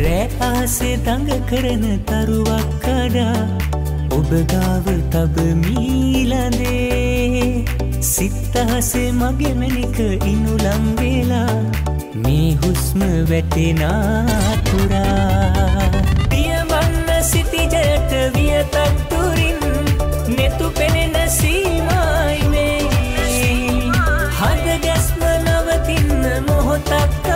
රෑ ආසේ දඟ කරන තරුවක් කඩා ඔබගාව තබමීලදේ සිත්තහසේ මගේ මැනික ඉනුලං වෙලා මේ හුස්ම වැටෙනාතුරා පියමන්න සිතිජයට වියතක් තුරින් නෙතු පෙනෙන සීමයිනේ හද ගැස්ම නවතින්න මොහොතක්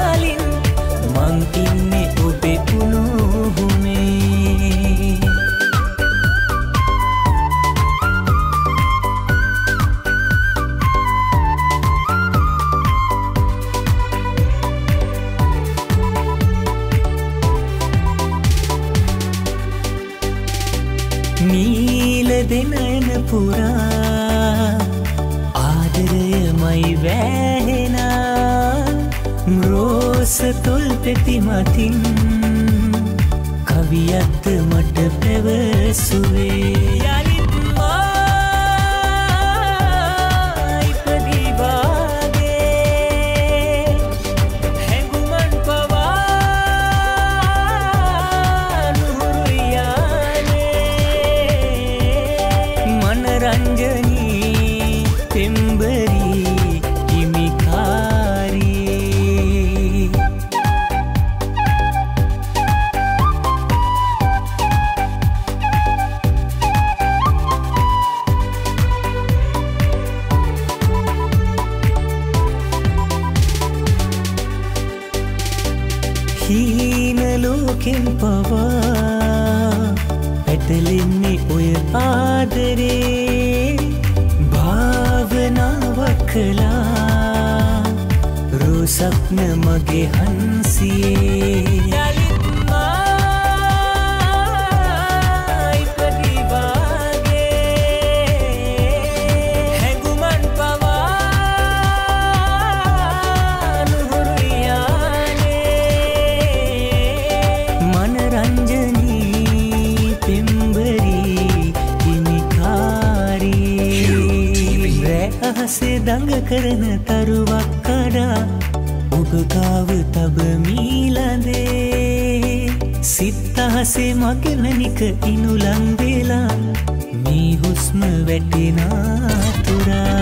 දෙනයන පුරා. ආදරයමයි වැහෙනා. රෝස තොල් පෙති මතින් කවියත්ත මට පැවසුවේ. යළිත් හීන ලෝකෙන් පවා පැටලෙන්නේ ඔය ආදරේ. භාවනාවක් කලා රෝසක්න මගේ හන්සියේ රෑ අහසේ දඟ කරන තරුවක් කඩා ඔබ ගාව තබමීලදේ සිත්තහසේ මගේ මැනික ඉනුලං වෙලා මේ හුස්ම වැටෙනාතුරා